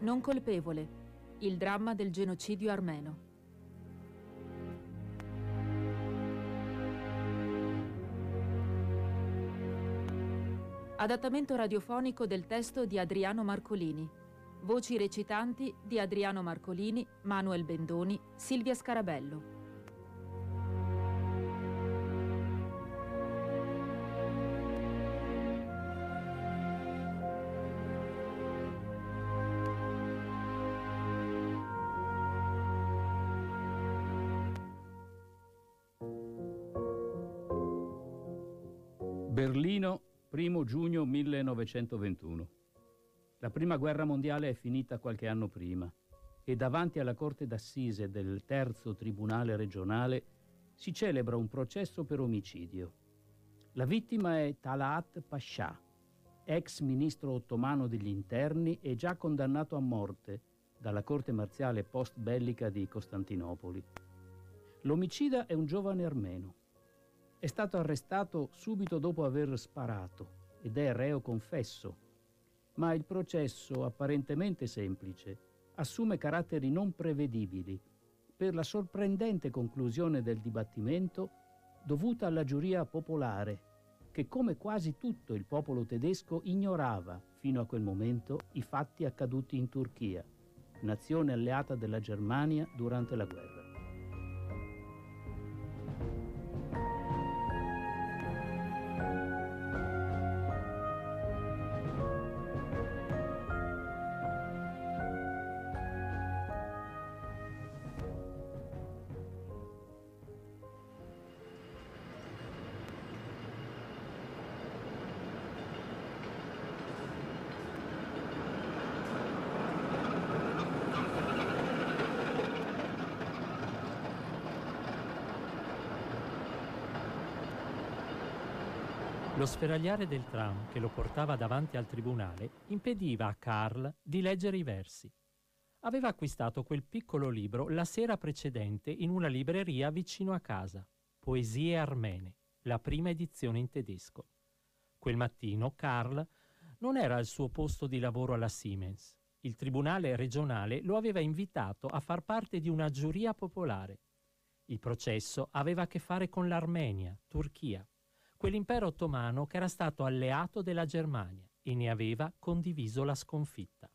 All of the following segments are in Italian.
Non colpevole. Il dramma del genocidio armeno. Adattamento radiofonico del testo di Adriano Marcolini. Voci recitanti di Adriano Marcolini, Manuel Bendoni, Silvia Scarabello. Berlino, 1 giugno 1921. La prima guerra mondiale è finita qualche anno prima e davanti alla corte d'assise del terzo tribunale regionale si celebra un processo per omicidio. La vittima è Talat Pascià, ex ministro ottomano degli interni e già condannato a morte dalla corte marziale post-bellica di Costantinopoli. L'omicida è un giovane armeno è stato arrestato subito dopo aver sparato ed è reo confesso, ma il processo, apparentemente semplice, assume caratteri non prevedibili per la sorprendente conclusione del dibattimento dovuta alla giuria popolare che come quasi tutto il popolo tedesco ignorava fino a quel momento i fatti accaduti in Turchia, nazione alleata della Germania durante la guerra. Lo sferagliare del tram che lo portava davanti al tribunale impediva a Karl di leggere i versi. Aveva acquistato quel piccolo libro la sera precedente in una libreria vicino a casa, Poesie armene, la prima edizione in tedesco. Quel mattino Karl non era al suo posto di lavoro alla Siemens. Il tribunale regionale lo aveva invitato a far parte di una giuria popolare. Il processo aveva a che fare con l'Armenia, Turchia quell'impero ottomano che era stato alleato della Germania e ne aveva condiviso la sconfitta.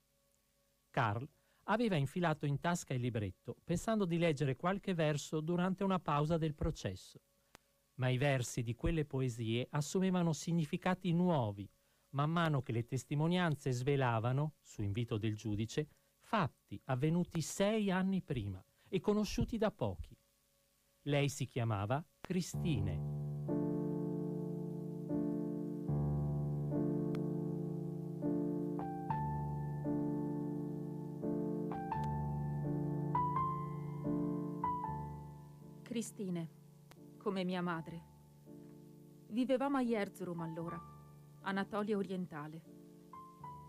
Karl aveva infilato in tasca il libretto pensando di leggere qualche verso durante una pausa del processo. Ma i versi di quelle poesie assumevano significati nuovi man mano che le testimonianze svelavano, su invito del giudice, fatti avvenuti sei anni prima e conosciuti da pochi. Lei si chiamava Cristine Cristine, come mia madre. Vivevamo a Erzurum allora, Anatolia orientale.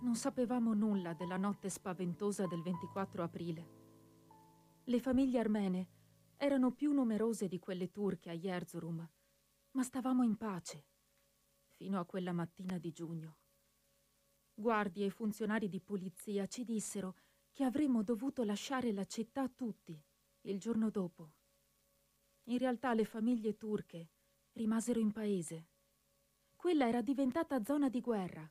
Non sapevamo nulla della notte spaventosa del 24 aprile. Le famiglie armene erano più numerose di quelle turche a Erzurum, ma stavamo in pace fino a quella mattina di giugno. Guardie e funzionari di polizia ci dissero che avremmo dovuto lasciare la città tutti il giorno dopo. In realtà le famiglie turche rimasero in paese. Quella era diventata zona di guerra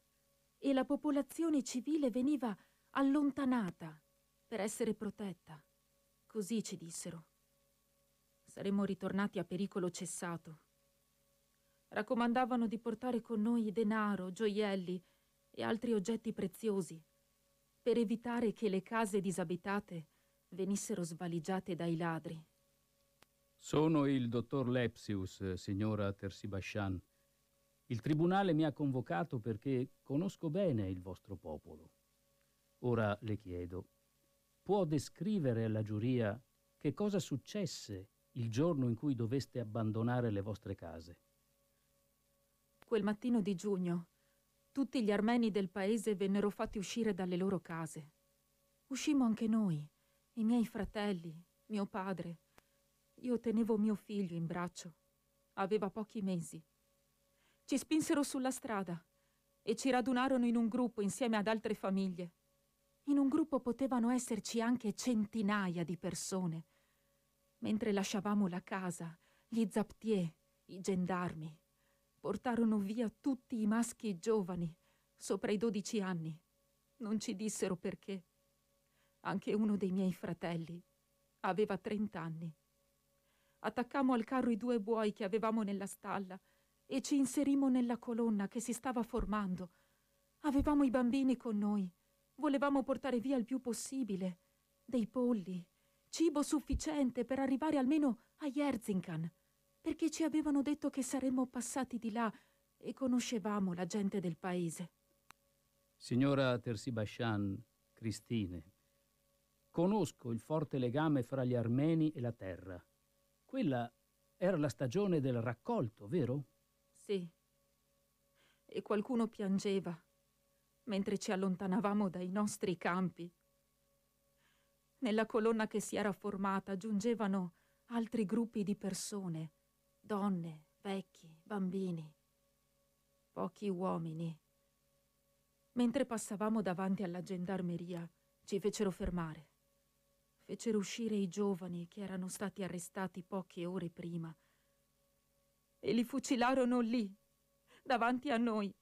e la popolazione civile veniva allontanata per essere protetta. Così ci dissero. Saremmo ritornati a pericolo cessato. Raccomandavano di portare con noi denaro, gioielli e altri oggetti preziosi per evitare che le case disabitate venissero svaligiate dai ladri. Sono il dottor Lepsius, signora Tersibashan. Il tribunale mi ha convocato perché conosco bene il vostro popolo. Ora le chiedo, può descrivere alla giuria che cosa successe il giorno in cui doveste abbandonare le vostre case? Quel mattino di giugno, tutti gli armeni del paese vennero fatti uscire dalle loro case. Uscimmo anche noi, i miei fratelli, mio padre, io tenevo mio figlio in braccio. Aveva pochi mesi. Ci spinsero sulla strada e ci radunarono in un gruppo insieme ad altre famiglie. In un gruppo potevano esserci anche centinaia di persone. Mentre lasciavamo la casa, gli zaptier, i gendarmi, portarono via tutti i maschi giovani, sopra i dodici anni. Non ci dissero perché. Anche uno dei miei fratelli aveva trent'anni. Attaccammo al carro i due buoi che avevamo nella stalla e ci inserimmo nella colonna che si stava formando. Avevamo i bambini con noi. Volevamo portare via il più possibile. Dei polli, cibo sufficiente per arrivare almeno a Jerzinkan, perché ci avevano detto che saremmo passati di là e conoscevamo la gente del paese. Signora Tersibashan, Cristine, conosco il forte legame fra gli armeni e la terra. Quella era la stagione del raccolto, vero? Sì. E qualcuno piangeva mentre ci allontanavamo dai nostri campi. Nella colonna che si era formata giungevano altri gruppi di persone, donne, vecchi, bambini, pochi uomini. Mentre passavamo davanti alla gendarmeria, ci fecero fermare. Fecero uscire i giovani che erano stati arrestati poche ore prima e li fucilarono lì, davanti a noi.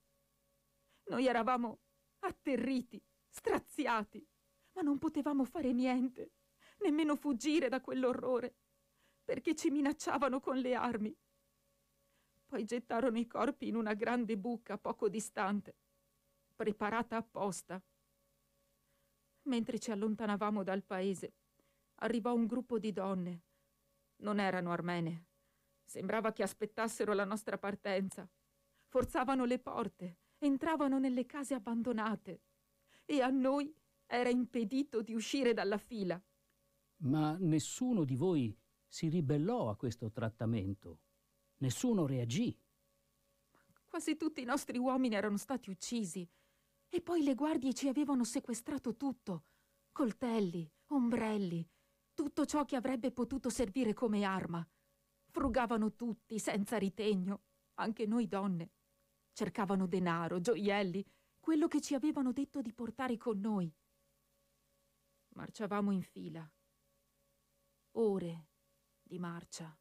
Noi eravamo atterriti, straziati, ma non potevamo fare niente, nemmeno fuggire da quell'orrore, perché ci minacciavano con le armi. Poi gettarono i corpi in una grande buca poco distante, preparata apposta. Mentre ci allontanavamo dal paese, arrivò un gruppo di donne. Non erano armene. Sembrava che aspettassero la nostra partenza. Forzavano le porte, entravano nelle case abbandonate e a noi era impedito di uscire dalla fila. Ma nessuno di voi si ribellò a questo trattamento. Nessuno reagì. Quasi tutti i nostri uomini erano stati uccisi e poi le guardie ci avevano sequestrato tutto. Coltelli, ombrelli, tutto ciò che avrebbe potuto servire come arma. Frugavano tutti, senza ritegno, anche noi donne. Cercavano denaro, gioielli, quello che ci avevano detto di portare con noi. Marciavamo in fila. Ore di marcia.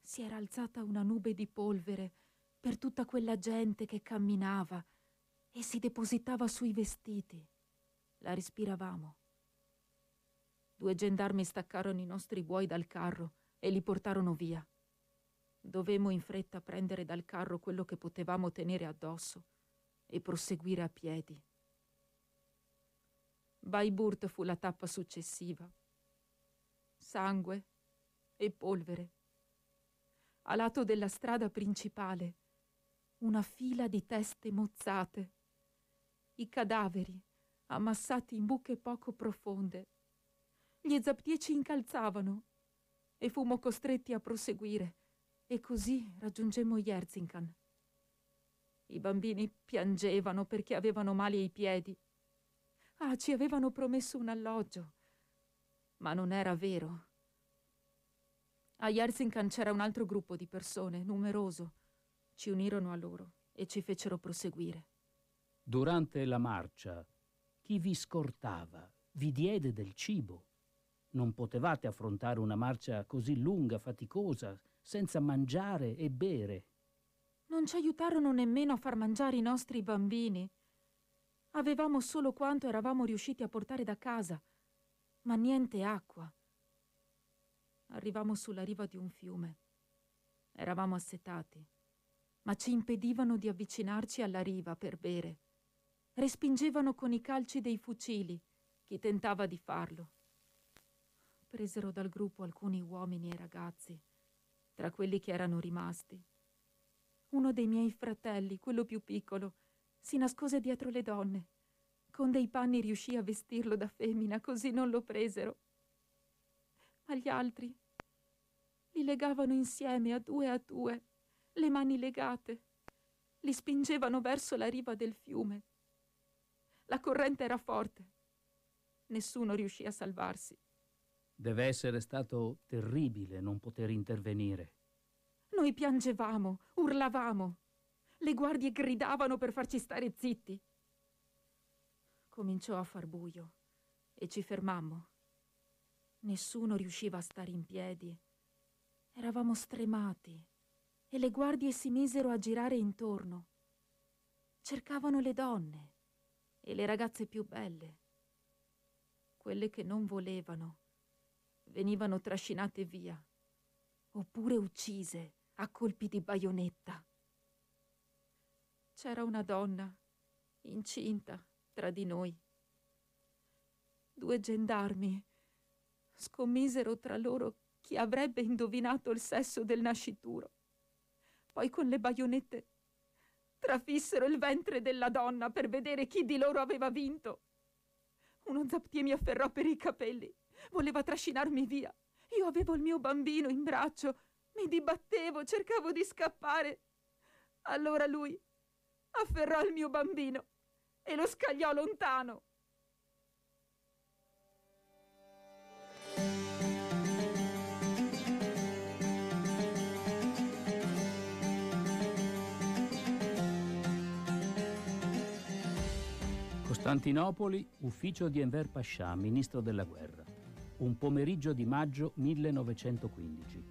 Si era alzata una nube di polvere per tutta quella gente che camminava e si depositava sui vestiti. La respiravamo. Due gendarmi staccarono i nostri buoi dal carro e li portarono via. Dovemmo in fretta prendere dal carro quello che potevamo tenere addosso e proseguire a piedi. Baiburt fu la tappa successiva. Sangue e polvere. A lato della strada principale, una fila di teste mozzate. I cadaveri ammassati in buche poco profonde. Gli zaptie ci incalzavano e fummo costretti a proseguire e così raggiungemmo Jerzinkan. I bambini piangevano perché avevano male ai piedi. Ah, ci avevano promesso un alloggio. Ma non era vero. A Jerzinkan c'era un altro gruppo di persone, numeroso. Ci unirono a loro e ci fecero proseguire. Durante la marcia, chi vi scortava vi diede del cibo. Non potevate affrontare una marcia così lunga, faticosa, senza mangiare e bere. Non ci aiutarono nemmeno a far mangiare i nostri bambini. Avevamo solo quanto eravamo riusciti a portare da casa, ma niente acqua. Arrivammo sulla riva di un fiume. Eravamo assetati, ma ci impedivano di avvicinarci alla riva per bere. Respingevano con i calci dei fucili chi tentava di farlo. Presero dal gruppo alcuni uomini e ragazzi tra quelli che erano rimasti. Uno dei miei fratelli, quello più piccolo, si nascose dietro le donne. Con dei panni riuscì a vestirlo da femmina, così non lo presero. Ma gli altri li legavano insieme a due a due, le mani legate. Li spingevano verso la riva del fiume. La corrente era forte. Nessuno riuscì a salvarsi. Deve essere stato terribile non poter intervenire. Noi piangevamo, urlavamo. Le guardie gridavano per farci stare zitti. Cominciò a far buio e ci fermammo. Nessuno riusciva a stare in piedi. Eravamo stremati e le guardie si misero a girare intorno. Cercavano le donne e le ragazze più belle. Quelle che non volevano venivano trascinate via oppure uccise a colpi di baionetta. C'era una donna incinta tra di noi. Due gendarmi scommisero tra loro chi avrebbe indovinato il sesso del nascituro. Poi con le baionette trafissero il ventre della donna per vedere chi di loro aveva vinto. Uno zaptier mi afferrò per i capelli, voleva trascinarmi via. Io avevo il mio bambino in braccio, mi dibattevo, cercavo di scappare. Allora lui afferrò il mio bambino e lo scagliò lontano. Costantinopoli, ufficio di Enver Pascià, ministro della guerra. Un pomeriggio di maggio 1915.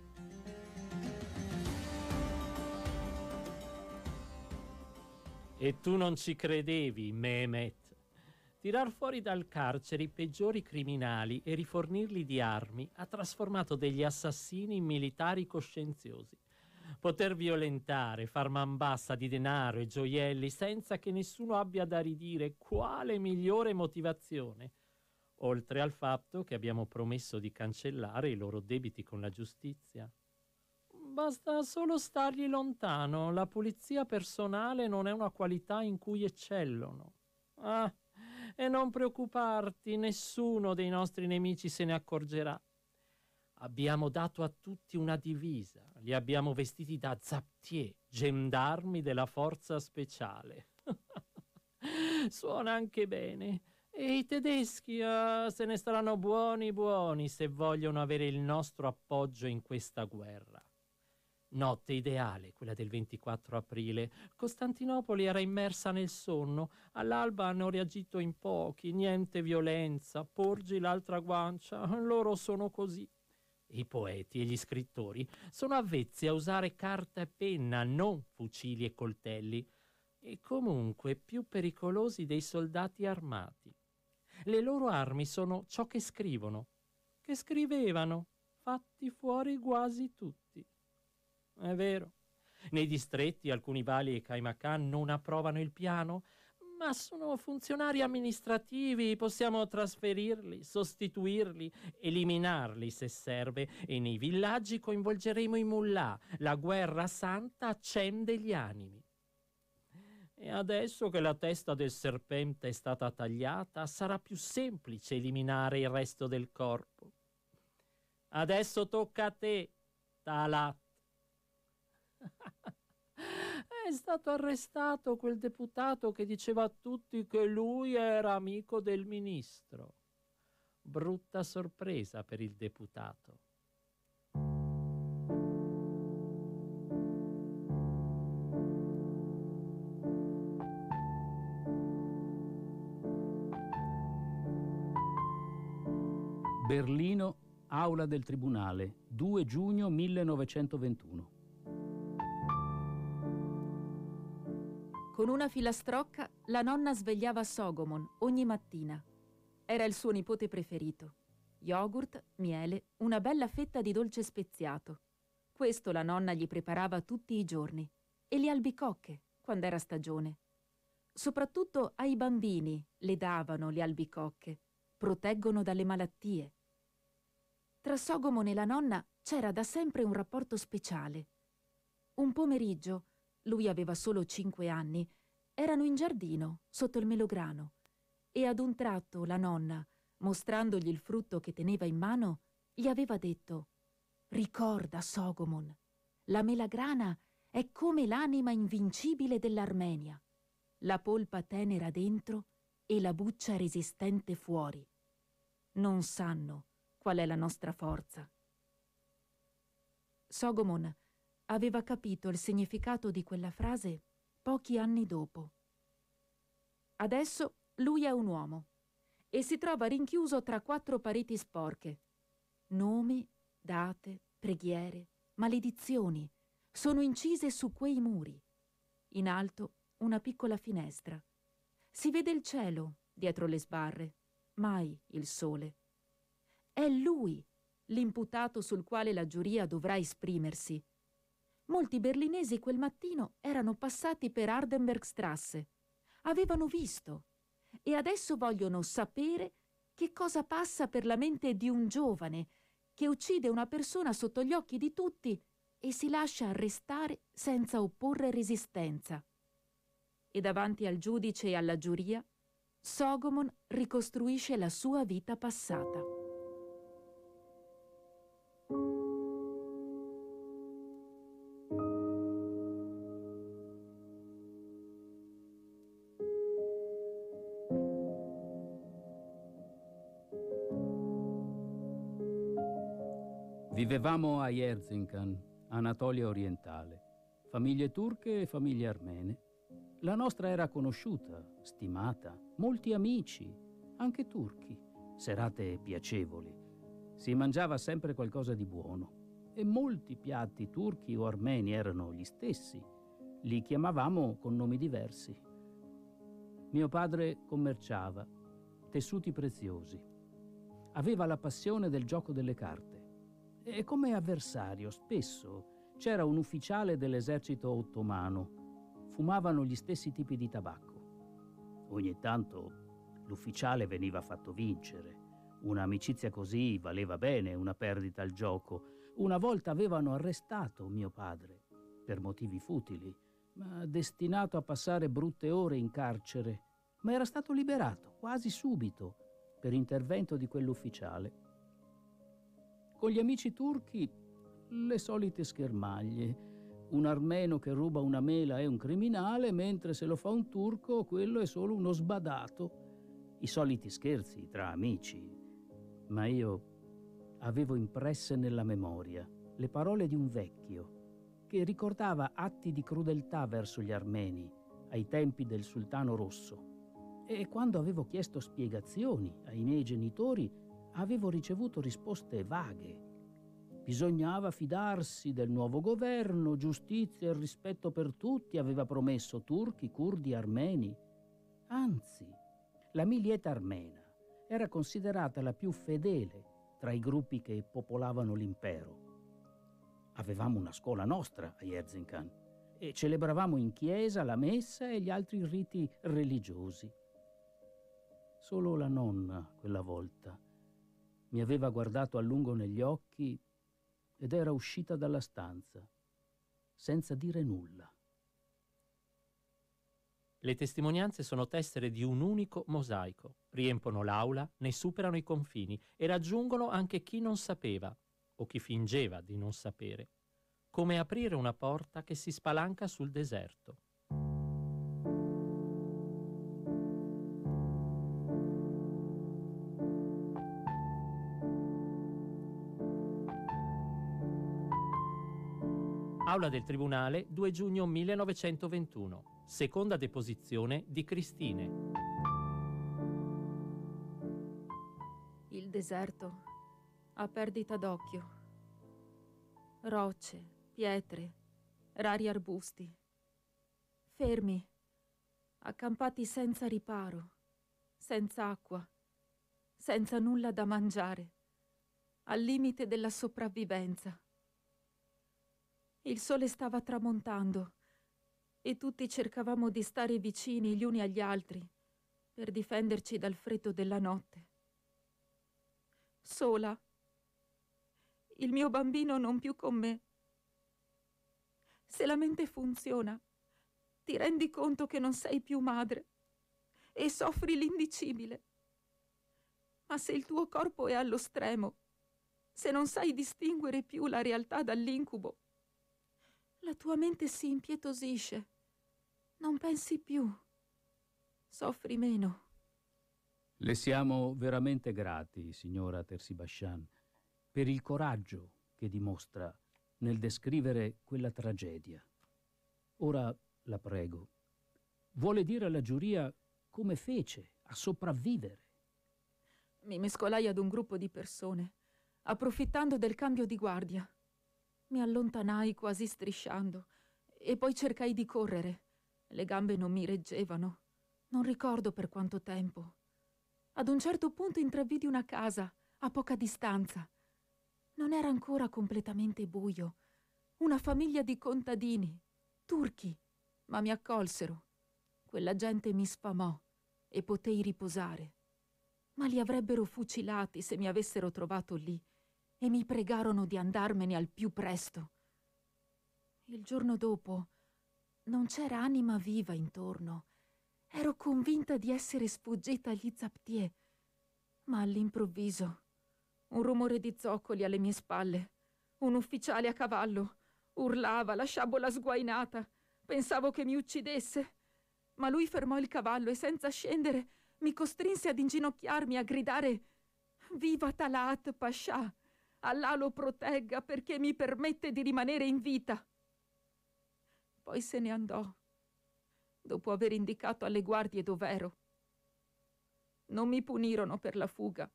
E tu non ci credevi, Mehmet. Tirar fuori dal carcere i peggiori criminali e rifornirli di armi ha trasformato degli assassini in militari coscienziosi poter violentare, far man bassa di denaro e gioielli senza che nessuno abbia da ridire quale migliore motivazione, oltre al fatto che abbiamo promesso di cancellare i loro debiti con la giustizia. Basta solo stargli lontano, la pulizia personale non è una qualità in cui eccellono. Ah, e non preoccuparti, nessuno dei nostri nemici se ne accorgerà. Abbiamo dato a tutti una divisa, li abbiamo vestiti da zaptier, gendarmi della forza speciale. Suona anche bene. E i tedeschi uh, se ne staranno buoni buoni se vogliono avere il nostro appoggio in questa guerra. Notte ideale, quella del 24 aprile. Costantinopoli era immersa nel sonno. All'alba hanno reagito in pochi, niente violenza. Porgi l'altra guancia. Loro sono così. I poeti e gli scrittori sono avvezzi a usare carta e penna, non fucili e coltelli, e comunque più pericolosi dei soldati armati. Le loro armi sono ciò che scrivono, che scrivevano, fatti fuori quasi tutti. È vero. Nei distretti alcuni vali e Caimacan non approvano il piano, ma sono funzionari amministrativi, possiamo trasferirli, sostituirli, eliminarli se serve e nei villaggi coinvolgeremo i mullah. La guerra santa accende gli animi. E adesso che la testa del serpente è stata tagliata, sarà più semplice eliminare il resto del corpo. Adesso tocca a te, Talat. è stato arrestato quel deputato che diceva a tutti che lui era amico del ministro. Brutta sorpresa per il deputato. Berlino, aula del tribunale, 2 giugno 1921. Con una filastrocca la nonna svegliava Sogomon ogni mattina. Era il suo nipote preferito. Yogurt, miele, una bella fetta di dolce speziato. Questo la nonna gli preparava tutti i giorni. E le albicocche, quando era stagione. Soprattutto ai bambini le davano le albicocche. Proteggono dalle malattie. Tra Sogomon e la nonna c'era da sempre un rapporto speciale. Un pomeriggio lui aveva solo cinque anni, erano in giardino, sotto il melograno, e ad un tratto la nonna, mostrandogli il frutto che teneva in mano, gli aveva detto Ricorda, Sogomon, la melagrana è come l'anima invincibile dell'Armenia, la polpa tenera dentro e la buccia resistente fuori. Non sanno qual è la nostra forza. Sogomon aveva capito il significato di quella frase pochi anni dopo. Adesso lui è un uomo e si trova rinchiuso tra quattro pareti sporche. Nomi, date, preghiere, maledizioni sono incise su quei muri. In alto una piccola finestra. Si vede il cielo dietro le sbarre, mai il sole. È lui l'imputato sul quale la giuria dovrà esprimersi. Molti berlinesi quel mattino erano passati per Hardenbergstrasse, avevano visto e adesso vogliono sapere che cosa passa per la mente di un giovane che uccide una persona sotto gli occhi di tutti e si lascia arrestare senza opporre resistenza. E davanti al giudice e alla giuria, Sogomon ricostruisce la sua vita passata. Vivevamo a Erzincan, Anatolia orientale, famiglie turche e famiglie armene. La nostra era conosciuta, stimata, molti amici, anche turchi, serate piacevoli. Si mangiava sempre qualcosa di buono e molti piatti turchi o armeni erano gli stessi. Li chiamavamo con nomi diversi. Mio padre commerciava tessuti preziosi. Aveva la passione del gioco delle carte e come avversario spesso c'era un ufficiale dell'esercito ottomano. Fumavano gli stessi tipi di tabacco. Ogni tanto l'ufficiale veniva fatto vincere. Un'amicizia così valeva bene una perdita al gioco. Una volta avevano arrestato mio padre, per motivi futili, ma destinato a passare brutte ore in carcere, ma era stato liberato quasi subito per intervento di quell'ufficiale. Con gli amici turchi le solite schermaglie. Un armeno che ruba una mela è un criminale, mentre se lo fa un turco quello è solo uno sbadato. I soliti scherzi tra amici. Ma io avevo impresse nella memoria le parole di un vecchio che ricordava atti di crudeltà verso gli armeni ai tempi del sultano rosso. E quando avevo chiesto spiegazioni ai miei genitori, avevo ricevuto risposte vaghe. Bisognava fidarsi del nuovo governo, giustizia e rispetto per tutti, aveva promesso turchi, curdi, armeni. Anzi, la milieta armena era considerata la più fedele tra i gruppi che popolavano l'impero. Avevamo una scuola nostra a Erzincan e celebravamo in chiesa la messa e gli altri riti religiosi. Solo la nonna, quella volta, mi aveva guardato a lungo negli occhi ed era uscita dalla stanza, senza dire nulla. Le testimonianze sono tessere di un unico mosaico, riempono l'aula, ne superano i confini e raggiungono anche chi non sapeva o chi fingeva di non sapere, come aprire una porta che si spalanca sul deserto. Aula del Tribunale, 2 giugno 1921. Seconda deposizione di Cristine. Il deserto a perdita d'occhio. Rocce, pietre, rari arbusti. Fermi, accampati senza riparo, senza acqua, senza nulla da mangiare, al limite della sopravvivenza. Il sole stava tramontando e tutti cercavamo di stare vicini gli uni agli altri per difenderci dal freddo della notte. Sola. Il mio bambino non più con me. Se la mente funziona, ti rendi conto che non sei più madre e soffri l'indicibile. Ma se il tuo corpo è allo stremo, se non sai distinguere più la realtà dall'incubo, la tua mente si impietosisce. Non pensi più. Soffri meno. Le siamo veramente grati, signora Tersibashan, per il coraggio che dimostra nel descrivere quella tragedia. Ora la prego. Vuole dire alla giuria come fece a sopravvivere. Mi mescolai ad un gruppo di persone, approfittando del cambio di guardia. Mi allontanai quasi strisciando e poi cercai di correre. Le gambe non mi reggevano. Non ricordo per quanto tempo. Ad un certo punto intravidi una casa, a poca distanza. Non era ancora completamente buio. Una famiglia di contadini, turchi, ma mi accolsero. Quella gente mi sfamò e potei riposare. Ma li avrebbero fucilati se mi avessero trovato lì e mi pregarono di andarmene al più presto. Il giorno dopo non c'era anima viva intorno. Ero convinta di essere sfuggita agli zaptier, ma all'improvviso un rumore di zoccoli alle mie spalle, un ufficiale a cavallo, urlava la sciabola sguainata, pensavo che mi uccidesse. Ma lui fermò il cavallo e senza scendere mi costrinse ad inginocchiarmi a gridare Viva Talat Pascià! Allah lo protegga perché mi permette di rimanere in vita. Poi se ne andò, dopo aver indicato alle guardie dov'ero. Non mi punirono per la fuga,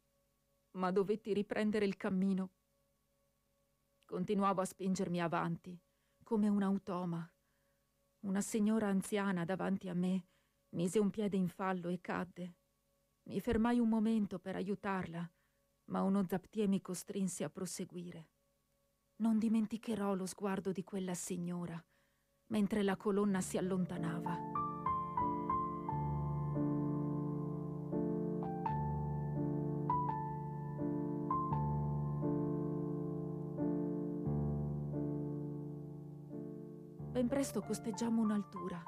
ma dovetti riprendere il cammino. Continuavo a spingermi avanti, come un automa. Una signora anziana davanti a me mise un piede in fallo e cadde. Mi fermai un momento per aiutarla, ma uno zaptier mi costrinse a proseguire. Non dimenticherò lo sguardo di quella signora mentre la colonna si allontanava. Ben presto costeggiammo un'altura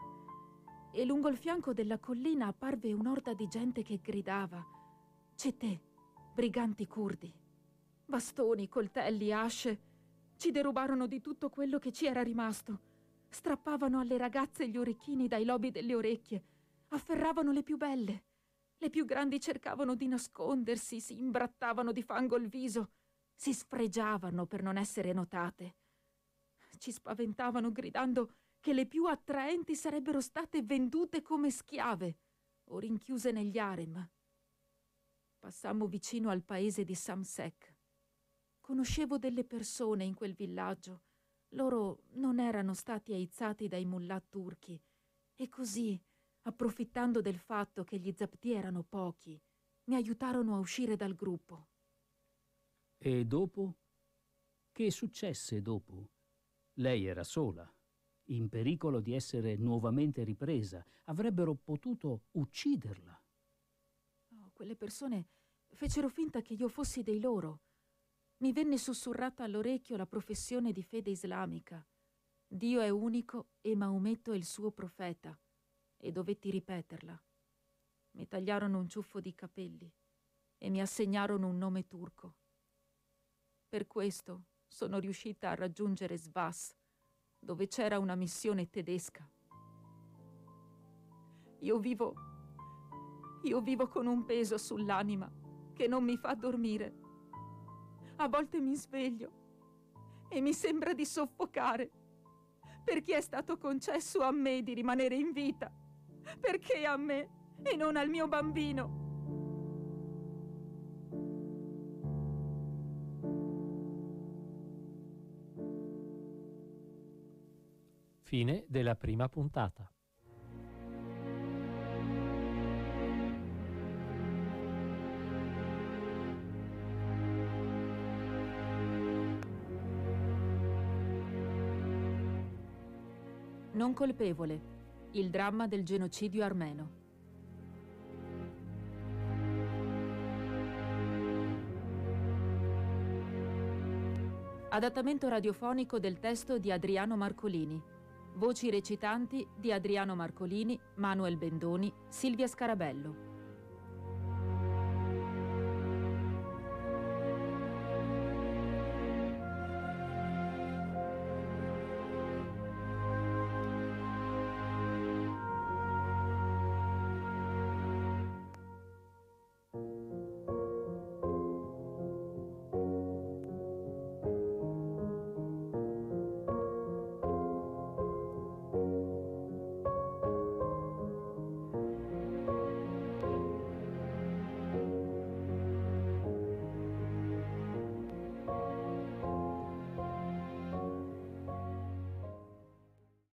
e lungo il fianco della collina apparve un'orda di gente che gridava Cetè, briganti curdi. Bastoni, coltelli, asce. Ci derubarono di tutto quello che ci era rimasto. Strappavano alle ragazze gli orecchini dai lobi delle orecchie. Afferravano le più belle. Le più grandi cercavano di nascondersi, si imbrattavano di fango il viso. Si sfregiavano per non essere notate. Ci spaventavano gridando che le più attraenti sarebbero state vendute come schiave o rinchiuse negli harem. Passammo vicino al paese di Samsek. Conoscevo delle persone in quel villaggio. Loro non erano stati aizzati dai mullah turchi e così, approfittando del fatto che gli zapti erano pochi, mi aiutarono a uscire dal gruppo. E dopo? Che successe dopo? Lei era sola, in pericolo di essere nuovamente ripresa. Avrebbero potuto ucciderla. Quelle persone fecero finta che io fossi dei loro. Mi venne sussurrata all'orecchio la professione di fede islamica. Dio è unico e Maometto è il suo profeta. E dovetti ripeterla. Mi tagliarono un ciuffo di capelli e mi assegnarono un nome turco. Per questo sono riuscita a raggiungere Svas, dove c'era una missione tedesca. Io vivo. Io vivo con un peso sull'anima che non mi fa dormire. A volte mi sveglio e mi sembra di soffocare. Perché è stato concesso a me di rimanere in vita? Perché a me e non al mio bambino? Fine della prima puntata. Non colpevole. Il dramma del genocidio armeno. Adattamento radiofonico del testo di Adriano Marcolini. Voci recitanti di Adriano Marcolini, Manuel Bendoni, Silvia Scarabello.